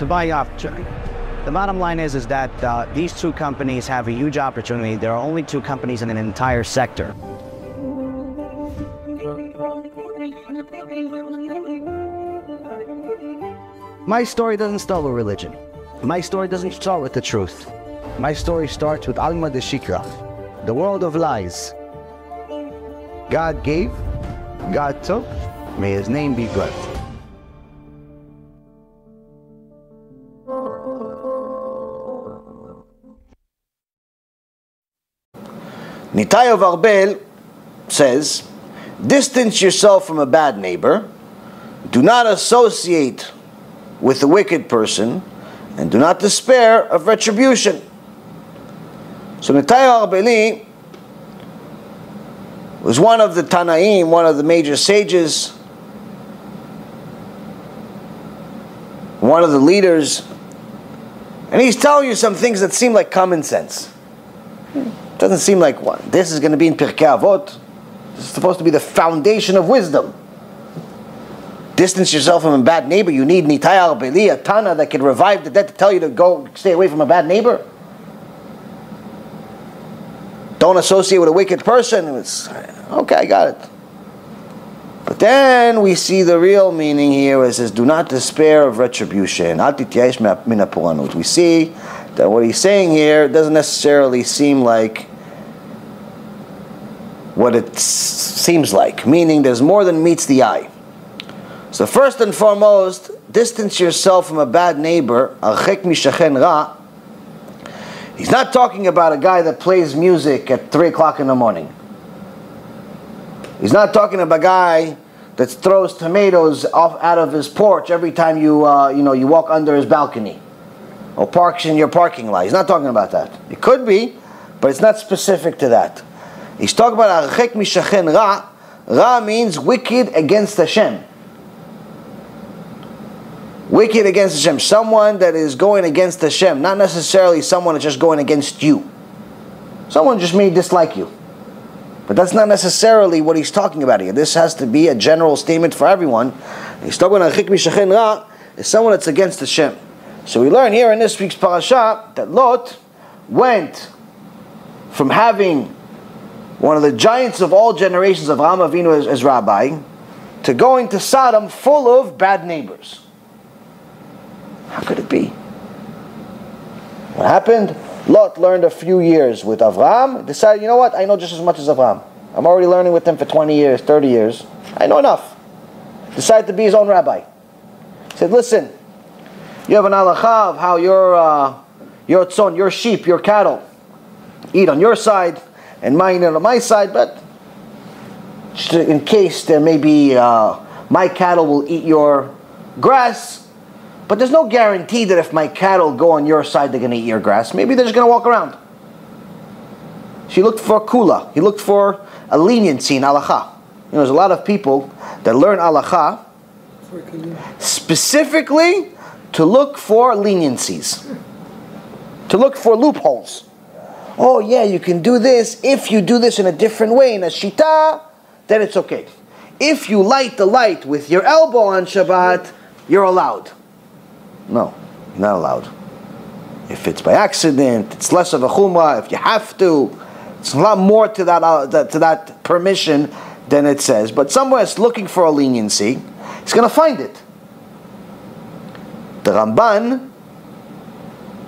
to buy off. The bottom line is, is that uh, these two companies have a huge opportunity. There are only two companies in an entire sector. My story doesn't start with religion. My story doesn't start with the truth. My story starts with Alma de Shikra, the world of lies. God gave, God took, may his name be blessed. Nitai of Arbel says, distance yourself from a bad neighbor, do not associate with a wicked person, and do not despair of retribution. So Nitai Arbeli was one of the Tanaim, one of the major sages, one of the leaders, and he's telling you some things that seem like common sense. Doesn't seem like one. this is going to be in Pirkei Avot. This is supposed to be the foundation of wisdom. Distance yourself from a bad neighbor. You need Nitai Arbeli, a Tana that can revive the dead to tell you to go stay away from a bad neighbor. Don't associate with a wicked person. It's, okay, I got it. But then we see the real meaning here it says, do not despair of retribution. We see that what he's saying here doesn't necessarily seem like what it seems like, meaning there's more than meets the eye. So first and foremost, distance yourself from a bad neighbor, He's not talking about a guy that plays music at 3 o'clock in the morning. He's not talking about a guy that throws tomatoes off out of his porch every time you, uh, you, know, you walk under his balcony or parks in your parking lot. He's not talking about that. It could be, but it's not specific to that. He's talking about archek mishachen ra. Ra means wicked against Hashem. Wicked against Hashem. Someone that is going against Hashem. Not necessarily someone that's just going against you. Someone just may dislike you. But that's not necessarily what he's talking about here. This has to be a general statement for everyone. He's talking about Chik Mishachen Ra is someone that's against Hashem. So we learn here in this week's parasha that Lot went from having one of the giants of all generations Avram Avinu as, as rabbi to going to Sodom full of bad neighbors. How could it be? What happened? Lot learned a few years with Avram, decided, you know what, I know just as much as Avram. I'm already learning with him for 20 years, 30 years. I know enough. Decided to be his own rabbi. Said, listen, you have an halacha of how your, uh, your son, your sheep, your cattle eat on your side and mine on my side, but in case there may be, uh, my cattle will eat your grass, but there's no guarantee that if my cattle go on your side, they're going to eat your grass. Maybe they're just going to walk around. She looked for kula. He looked for a leniency in halacha. You know, there's a lot of people that learn halacha specifically to look for leniencies, to look for loopholes. Oh yeah, you can do this if you do this in a different way in a shita, then it's okay. If you light the light with your elbow on Shabbat, you're allowed. No, not allowed. If it's by accident, it's less of a chumrah. If you have to, it's a lot more to that, uh, to that permission than it says. But somewhere it's looking for a leniency. It's going to find it. The Ramban,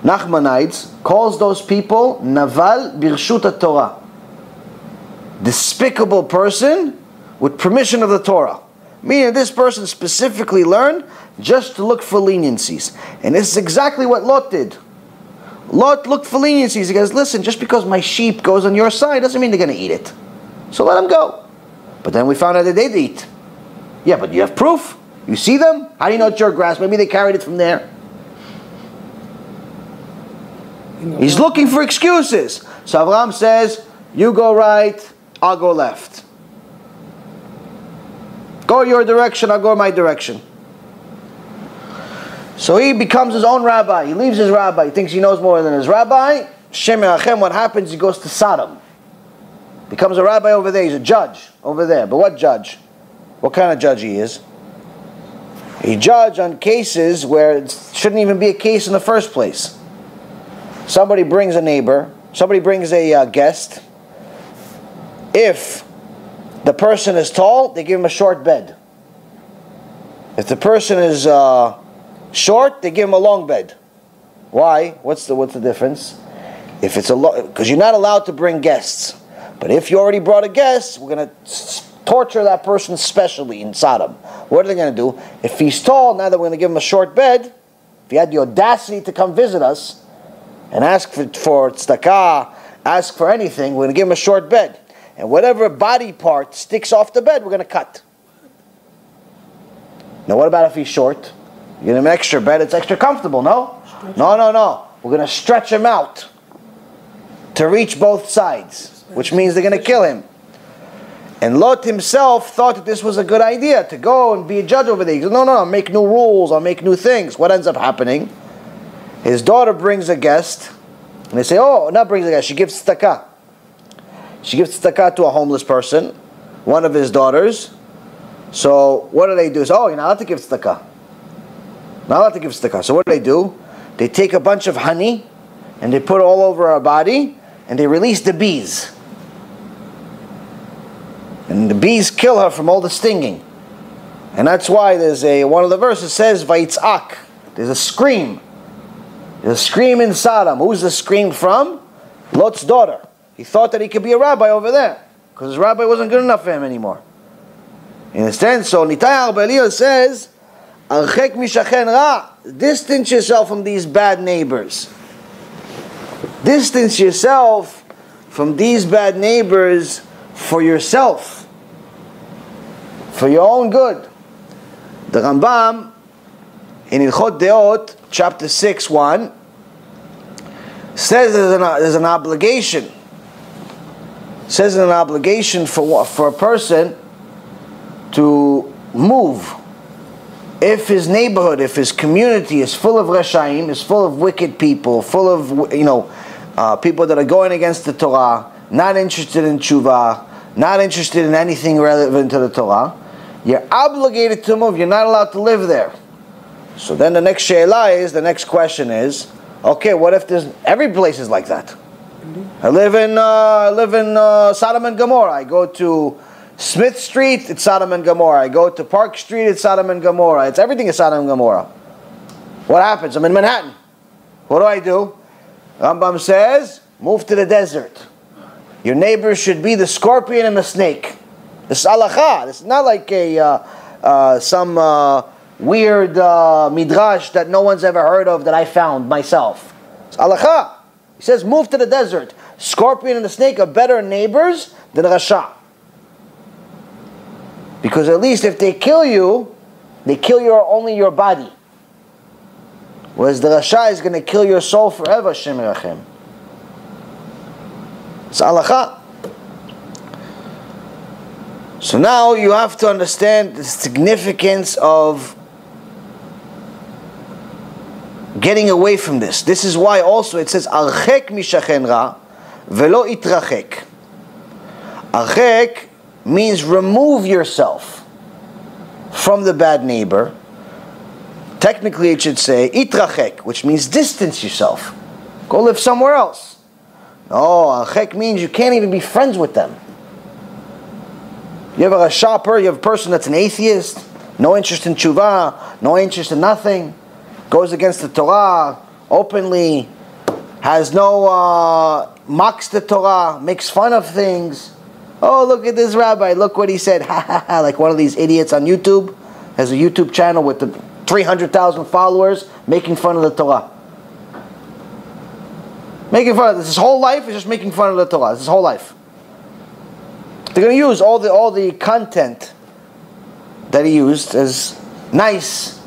Nachmanides, calls those people Naval Birshut Torah. Despicable person with permission of the Torah. Meaning this person specifically learned just to look for leniencies. And this is exactly what Lot did. Lot looked for leniencies. He goes, listen, just because my sheep goes on your side doesn't mean they're going to eat it. So let them go. But then we found out they did eat. Yeah, but you have proof. You see them? How do you know it's your grass? Maybe they carried it from there. He's looking for excuses. So Avram says, you go right, I'll go left. Go your direction, I'll go my direction. So he becomes his own rabbi. He leaves his rabbi. He thinks he knows more than his rabbi. Shem Achem, what happens? He goes to Sodom. Becomes a rabbi over there. He's a judge over there. But what judge? What kind of judge he is? a judge on cases where it shouldn't even be a case in the first place. Somebody brings a neighbor, somebody brings a uh, guest. If the person is tall, they give him a short bed. If the person is uh, short, they give him a long bed. Why? What's the what's the difference? If it's a because you're not allowed to bring guests, but if you already brought a guest, we're gonna torture that person specially in Sodom. What are they going to do? If he's tall, now that we're going to give him a short bed, if he had the audacity to come visit us and ask for, for tzedakah, ask for anything, we're going to give him a short bed. And whatever body part sticks off the bed, we're going to cut. Now, what about if he's short? You give him an extra bed, it's extra comfortable, no? No, no, no. We're going to stretch him out to reach both sides, which means they're going to kill him. And Lot himself thought that this was a good idea to go and be a judge over there. He goes, no, no, I'll make new rules, I'll make new things. What ends up happening? His daughter brings a guest, and they say, oh, not brings a guest, she gives tzedakah. She gives tzedakah to a homeless person, one of his daughters. So what do they do? So, oh, you're not allowed to give tzedakah. Not allowed to give tzedakah. So what do they do? They take a bunch of honey, and they put it all over our body, and they release the bees. And the bees kill her from all the stinging. And that's why there's a one of the verses says Vaitzak. There's a scream. A scream in Sodom. Who's the scream from? Lot's daughter. He thought that he could be a rabbi over there. Because his rabbi wasn't good enough for him anymore. You understand? So Nitai Arbeliyah says, mishachen ra. Distance yourself from these bad neighbors. Distance yourself from these bad neighbors for yourself, for your own good. The Rambam in Ilchot Deot, chapter 6, 1, says there's an, there's an obligation. Says an obligation for, for a person to move if his neighborhood, if his community is full of reshaim, is full of wicked people, full of you know uh, people that are going against the Torah, not interested in tshuva, not interested in anything relevant to the Torah, you're obligated to move. You're not allowed to live there. So then the next she'elah is, the next question is, okay, what if there's, every place is like that. I live in, uh, I live in uh, Sodom and Gomorrah. I go to Smith Street, it's Sodom and Gomorrah. I go to Park Street, it's Sodom and Gomorrah. It's everything is Sodom and Gomorrah. What happens? I'm in Manhattan. What do I do? Rambam says, move to the desert. Your neighbor should be the scorpion and the snake. This is alacha. This is not like a uh, uh, some uh, weird uh, midrash that no one's ever heard of that I found myself. It's alacha. He says, move to the desert. Scorpion and the snake are better neighbors than Rasha. Because at least if they kill you, they kill your only your body. Whereas the Rasha is going to kill your soul forever, Shem Rachem. It's halacha. So now you have to understand the significance of getting away from this. This is why also it says archek mishachen ra velo itrachek. Archek means remove yourself from the bad neighbor. Technically, it should say itrachek, which means distance yourself. Go live somewhere else. Oh, chek means you can't even be friends with them. You have a shopper, you have a person that's an atheist, no interest in tshuva, no interest in nothing, goes against the Torah openly, has no, uh, mocks the Torah, makes fun of things. Oh, look at this rabbi, look what he said, ha ha ha, like one of these idiots on YouTube, has a YouTube channel with the 300,000 followers making fun of the Torah. Making fun of this. His whole life is just making fun of the Torah. his whole life. They're going to use all the all the content that he used as nice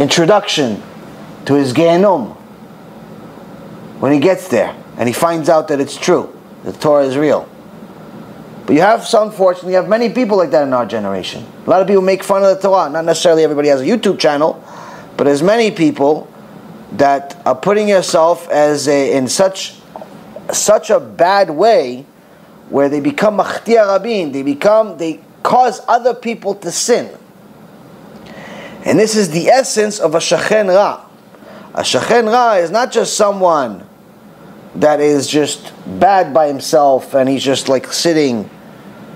introduction to his Gehenom. When he gets there and he finds out that it's true, the Torah is real. But you have, so unfortunately, you have many people like that in our generation. A lot of people make fun of the Torah. Not necessarily everybody has a YouTube channel, but there's many people that are putting yourself as a, in such such a bad way where they become machtia rabim, they become they cause other people to sin. And this is the essence of a shachen ra. A shachen ra is not just someone that is just bad by himself and he's just like sitting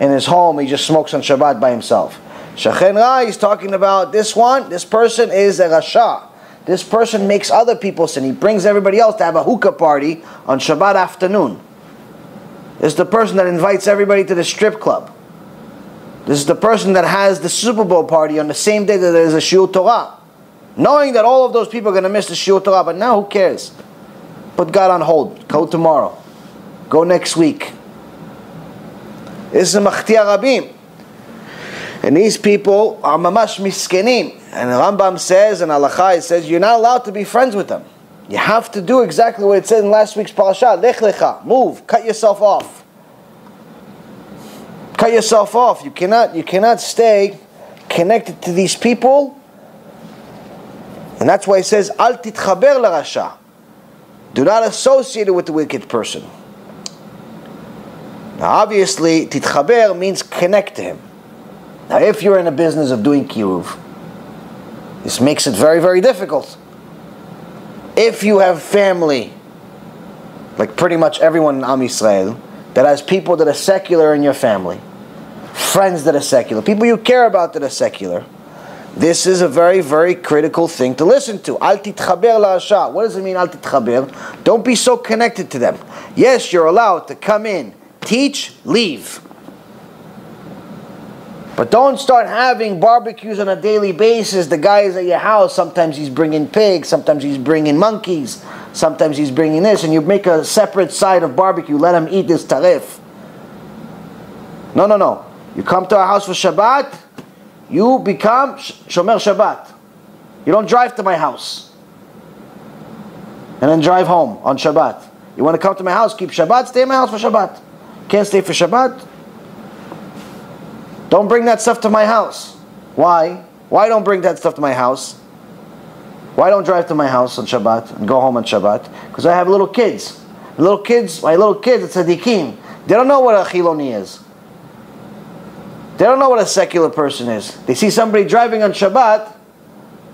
in his home, he just smokes on Shabbat by himself. Shachen ra, he's talking about this one, this person is a rasha. This person makes other people sin. He brings everybody else to have a hookah party on Shabbat afternoon. Is the person that invites everybody to the strip club. This is the person that has the Super Bowl party on the same day that there is a Shiur Torah. Knowing that all of those people are going to miss the Shiur Torah, but now who cares? Put God on hold. Go tomorrow. Go next week. This is Machtia Rabim. And these people are mamash miskenim. And Rambam says, and it says, you're not allowed to be friends with them. You have to do exactly what it said in last week's parasha. Lech lecha, move, cut yourself off. Cut yourself off. You cannot, you cannot stay connected to these people. And that's why it says, Al titchaber larasha. Do not associate it with the wicked person. Now obviously, titchaber means connect to him. Now if you're in a business of doing kiruv, this makes it very, very difficult. If you have family, like pretty much everyone in Am Yisrael, that has people that are secular in your family, friends that are secular, people you care about that are secular, this is a very, very critical thing to listen to. Al titchaber larasha. What does it mean, al titchaber? Don't be so connected to them. Yes, you're allowed to come in, teach, leave. But don't start having barbecues on a daily basis. The guy is at your house. Sometimes he's bringing pigs. Sometimes he's bringing monkeys. Sometimes he's bringing this. And you make a separate side of barbecue. Let him eat this tarif. No, no, no. You come to our house for Shabbat. You become Shomer Shabbat. You don't drive to my house. And then drive home on Shabbat. You want to come to my house, keep Shabbat, stay in my house for Shabbat. Can't stay for Shabbat, don't bring that stuff to my house. Why? Why don't bring that stuff to my house? Why don't drive to my house on Shabbat and go home on Shabbat? Because I have little kids. Little kids, my little kids, tzadikim. They don't know what a chiloni is. They don't know what a secular person is. They see somebody driving on Shabbat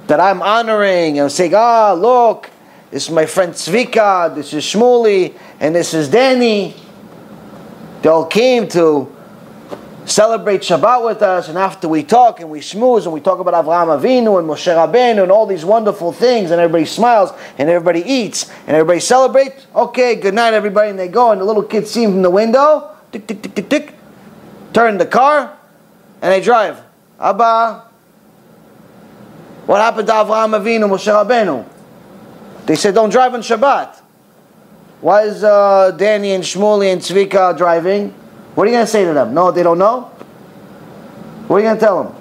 that I'm honoring and saying, ah, look, this is my friend Zvika, this is Shmuli, and this is Danny. They all came to celebrate Shabbat with us, and after we talk and we schmooze and we talk about Avraham Avinu and Moshe Rabbeinu and all these wonderful things, and everybody smiles and everybody eats and everybody celebrates. Okay, good night, everybody, and they go, and the little kids see him from the window, tick, tick, tick, tick, tick, turn the car, and they drive. Abba, what happened to Avraham Avinu, Moshe Rabbeinu? They said, don't drive on Shabbat. Why is uh, Danny and Shmuley and Tzvika driving? What are you going to say to them? No, they don't know? What are you going to tell them?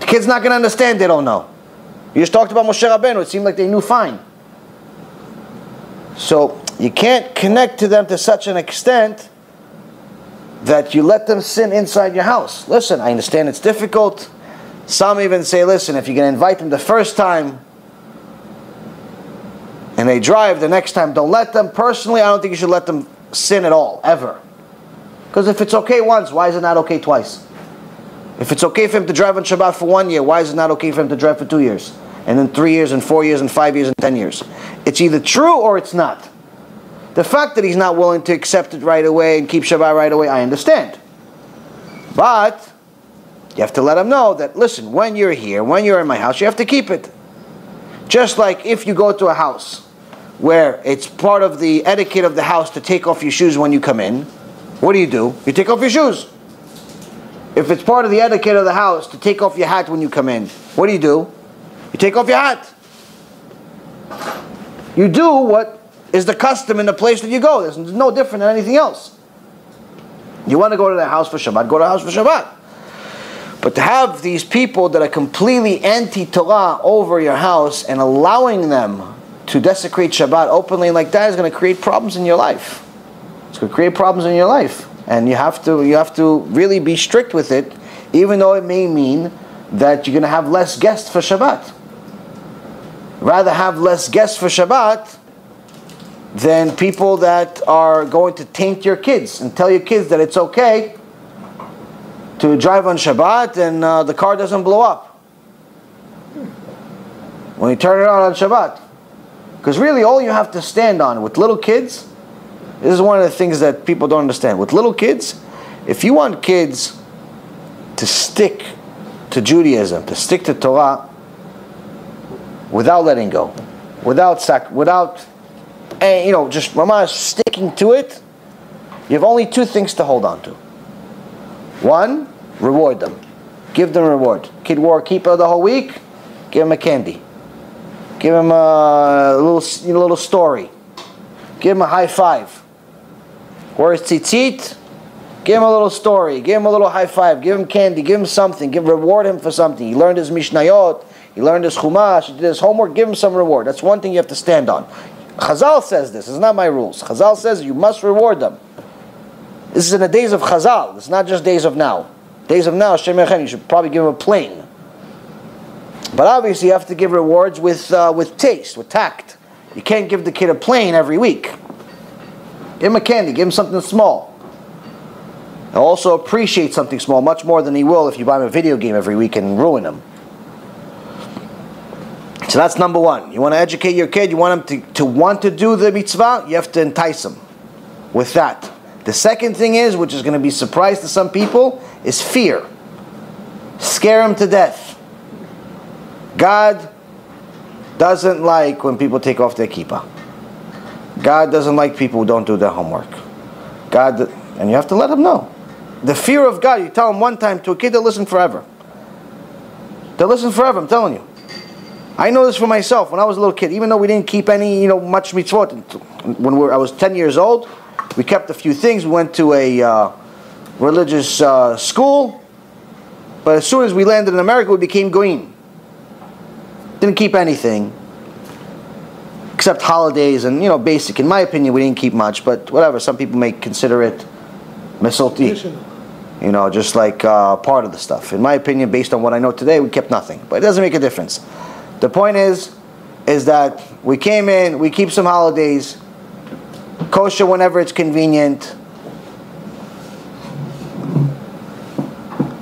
The kid's not going to understand they don't know. You just talked about Moshe Rabbeinu. It seemed like they knew fine. So you can't connect to them to such an extent that you let them sin inside your house. Listen, I understand it's difficult. Some even say, listen, if you're going to invite them the first time and they drive the next time, don't let them. Personally, I don't think you should let them sin at all, ever. Because if it's okay once, why is it not okay twice? If it's okay for him to drive on Shabbat for one year, why is it not okay for him to drive for two years? And then three years, and four years, and five years, and ten years? It's either true or it's not. The fact that he's not willing to accept it right away and keep Shabbat right away, I understand. But you have to let him know that, listen, when you're here, when you're in my house, you have to keep it. Just like if you go to a house where it's part of the etiquette of the house to take off your shoes when you come in, what do you do? You take off your shoes. If it's part of the etiquette of the house to take off your hat when you come in, what do you do? You take off your hat. You do what is the custom in the place that you go. It's no different than anything else. You want to go to the house for Shabbat, go to the house for Shabbat. But to have these people that are completely anti Torah over your house and allowing them to desecrate Shabbat openly like that is going to create problems in your life. It's going to create problems in your life, and you have to you have to really be strict with it, even though it may mean that you're going to have less guests for Shabbat. Rather have less guests for Shabbat than people that are going to taint your kids and tell your kids that it's okay to drive on Shabbat and uh, the car doesn't blow up when you turn it on on Shabbat. Because really, all you have to stand on with little kids, this is one of the things that people don't understand. With little kids, if you want kids to stick to Judaism, to stick to Torah, without letting go, without sac, without, and you know, just Ramah sticking to it, you have only two things to hold on to. One, reward them, give them reward. Kid wore a kippah the whole week, give him a candy. Give him a little, know, little story. Give him a high five. Where's tzitzit? Give him a little story. Give him a little high five. Give him candy. Give him something. Give reward him for something. He learned his mishnayot. He learned his chumash. He did his homework. Give him some reward. That's one thing you have to stand on. Chazal says this. It's not my rules. Chazal says you must reward them. This is in the days of Chazal. It's not just days of now. Days of now, Shem you should probably give him a plane. But obviously, you have to give rewards with, uh, with taste, with tact. You can't give the kid a plane every week. Give him a candy, give him something small. He'll also appreciate something small much more than he will if you buy him a video game every week and ruin him. So that's number one. You want to educate your kid, you want him to, to want to do the mitzvah, you have to entice him with that. The second thing is, which is going to be surprise to some people, is fear. Scare him to death. God doesn't like when people take off their kippah. God doesn't like people who don't do their homework. God, and you have to let them know. The fear of God, you tell them one time to a kid, they'll listen forever. They'll listen forever, I'm telling you. I know this for myself. When I was a little kid, even though we didn't keep any, you know, much mitzvot, when we were, I was 10 years old, we kept a few things. We went to a uh, religious uh, school, but as soon as we landed in America, we became goyim. Didn't keep anything except holidays and you know basic. In my opinion, we didn't keep much, but whatever. Some people may consider it masorti. You know, just like uh, part of the stuff. In my opinion, based on what I know today, we kept nothing. But it doesn't make a difference. The point is, is that we came in, we keep some holidays, kosher whenever it's convenient.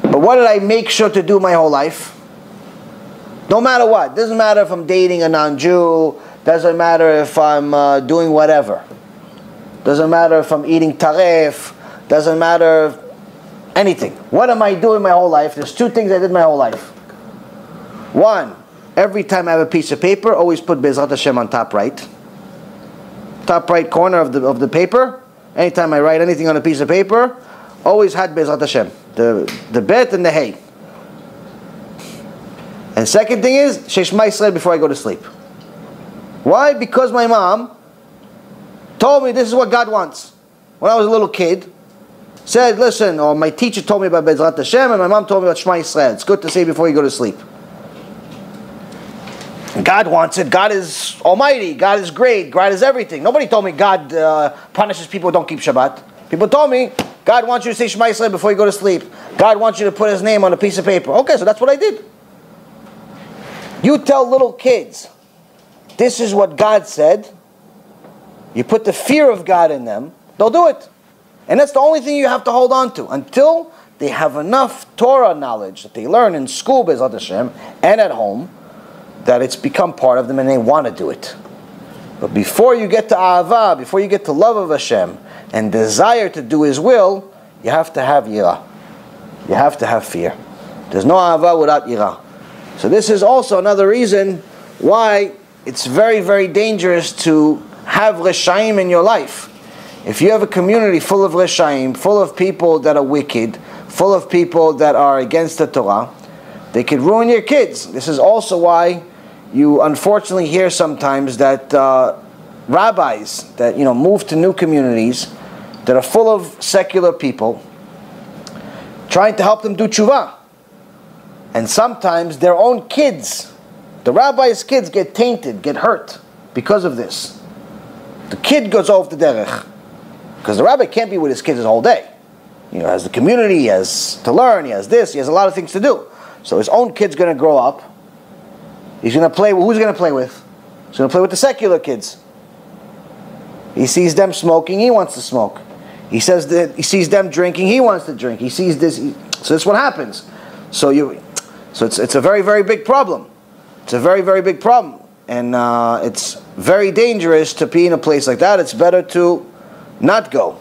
But what did I make sure to do my whole life? No matter what. Doesn't matter if I'm dating a non-Jew. Doesn't matter if I'm uh, doing whatever. Doesn't matter if I'm eating taref. Doesn't matter anything. What am I doing my whole life? There's two things I did my whole life. One, every time I have a piece of paper, always put Bezrat Hashem on top right. Top right corner of the, of the paper. Anytime I write anything on a piece of paper, always had Bezrat Hashem. The, the bet and the hay. And second thing is, Sheshma Yisrael before I go to sleep. Why? Because my mom told me this is what God wants. When I was a little kid, said, listen, or my teacher told me about Bezrat Hashem, and my mom told me about Shema Yisrael. It's good to say before you go to sleep. God wants it. God is almighty. God is great. God is everything. Nobody told me God uh, punishes people who don't keep Shabbat. People told me God wants you to say Shema Yisrael before you go to sleep. God wants you to put His name on a piece of paper. Okay, so that's what I did. You tell little kids, this is what God said. You put the fear of God in them, they'll do it. And that's the only thing you have to hold on to until they have enough Torah knowledge that they learn in school, Bezrat Hashem, and at home, that it's become part of them and they want to do it. But before you get to Ahava, before you get to love of Hashem and desire to do His will, you have to have Yirah. You have to have fear. There's no Ahava without Yirah. So this is also another reason why it's very, very dangerous to have Reshaim in your life. If you have a community full of Reshaim, full of people that are wicked, full of people that are against the Torah, they could ruin your kids. This is also why you unfortunately hear sometimes that uh, rabbis that you know move to new communities that are full of secular people, trying to help them do tshuva. And sometimes their own kids, the rabbi's kids, get tainted, get hurt because of this. The kid goes off the derech. Because the rabbi can't be with his kids all day. You know, has the community, he has to learn, he has this, he has a lot of things to do. So his own kid's going to grow up. He's going to play, who's going to play with? He's going to play with the secular kids. He sees them smoking, he wants to smoke. He says that he sees them drinking, he wants to drink. He sees this. He, So that's what happens. So you, so it's it's a very very big problem. It's a very very big problem, and uh, it's very dangerous to be in a place like that. It's better to not go.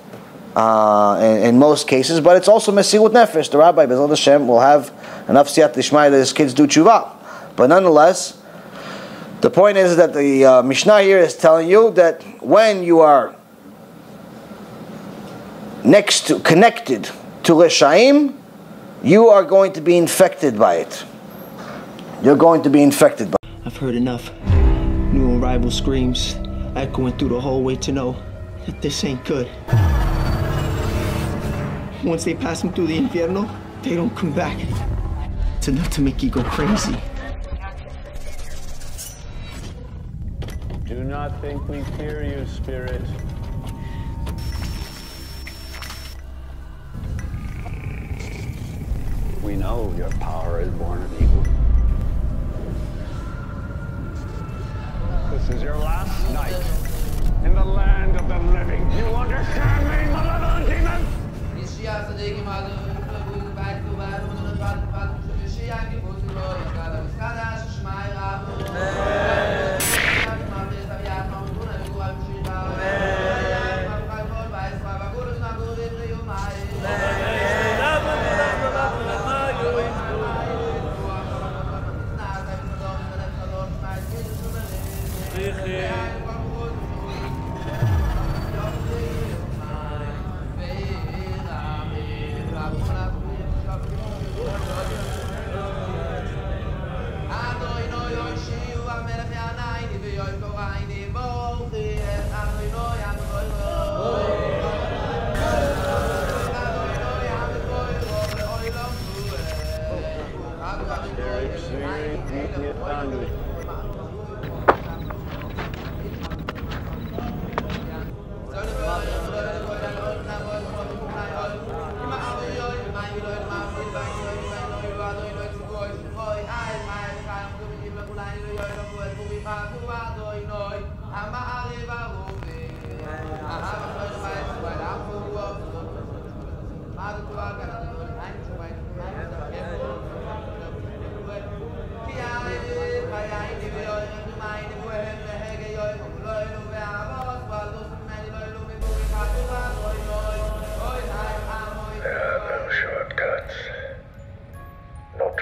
Uh, in, in, most cases, but it's also Mesirut Nefesh. The rabbi, Bezrat Hashem, will have enough siyat lishmai that his kids do tshuva. But nonetheless, the point is that the uh, Mishnah here is telling you that when you are next to, connected to Reshaim, you are going to be infected by it. You're going to be infected by it. I've heard enough. New arrival screams echoing through the hallway to know that this ain't good. Once they pass them through the infierno, they don't come back. It's enough to make you go crazy. Do not think we fear you, Spirit. We know your power is born of evil.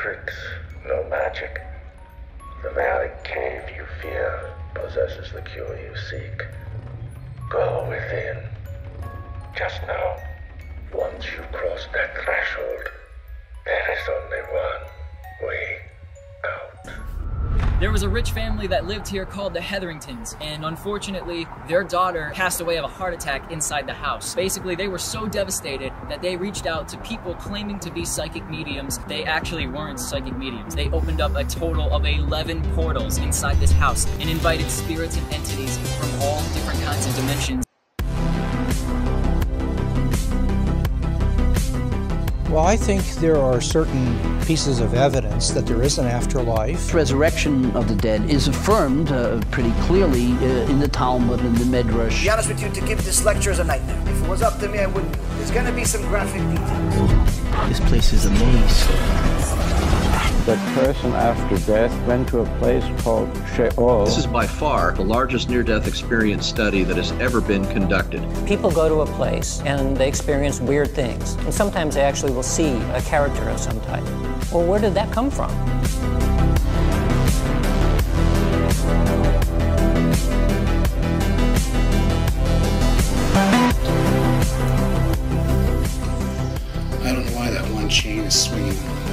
tricks, no magic. The valley cave you fear possesses the cure you seek. Go within. Just know, once you cross that threshold, there is only one way rich family that lived here called the Hetheringtons, and unfortunately, their daughter passed away of a heart attack inside the house. Basically, they were so devastated that they reached out to people claiming to be psychic mediums. They actually weren't psychic mediums. They opened up a total of 11 portals inside this house and invited spirits and entities from all different kinds of dimensions Well, I think there are certain pieces of evidence that there is an afterlife. Resurrection of the dead is affirmed uh, pretty clearly uh, in the Talmud and the Midrash. To be honest with you, to give this lecture is a nightmare. If it was up to me, I wouldn't. There's going to be some graphic details. This place is a maze that person after death went to a place called Sheol. This is by far the largest near death experience study that has ever been conducted. People go to a place and they experience weird things. And sometimes they actually will see a character of some type. Well, where did that come from? I don't know why that one chain is swinging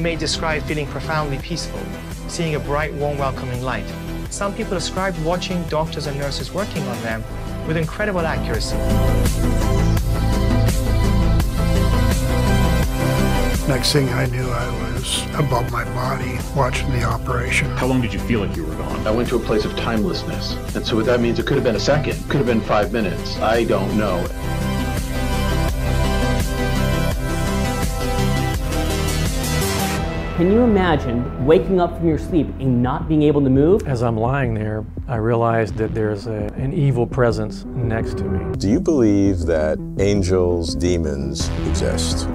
They may describe feeling profoundly peaceful, seeing a bright, warm, welcoming light. Some people describe watching doctors and nurses working on them with incredible accuracy. Next thing I knew, I was above my body watching the operation. How long did you feel like you were gone? I went to a place of timelessness. And so what that means, it could have been a second, could have been five minutes. I don't know. Can you imagine waking up from your sleep and not being able to move? As I'm lying there, I realized that there's a, an evil presence next to me. Do you believe that angels, demons exist?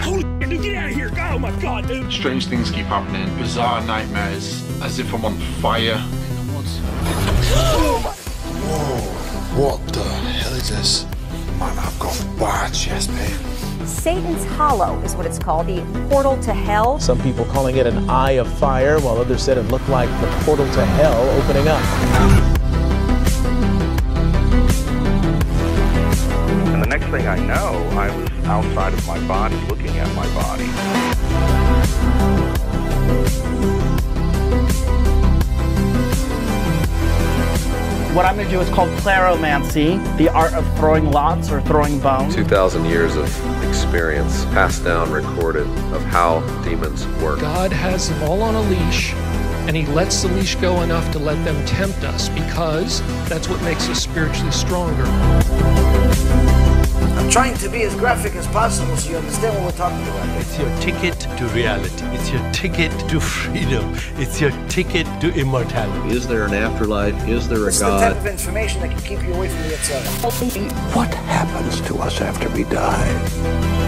Holy dude, get out of here! Oh my god, dude! Strange things keep happening, bizarre nightmares, as if I'm on fire. Whoa, what the hell is this? Man, I've got bad chest pain. Satan's Hollow is what it's called, the portal to hell. Some people calling it an eye of fire, while others said it looked like the portal to hell opening up. And the next thing I know, I was outside of my body looking at my body. What I'm going to do is called cleromancy, the art of throwing lots or throwing bones. 2,000 years of experience passed down, recorded of how demons work. God has them all on a leash, and He lets the leash go enough to let them tempt us because that's what makes us spiritually stronger. I'm trying to be as graphic as possible so you understand what we're talking about. It's your ticket to reality. It's your ticket to freedom. It's your ticket to immortality. Is there an afterlife? Is there a It's God? the type of information that can keep you away from the Yetzer Hara. What happens to us after we die?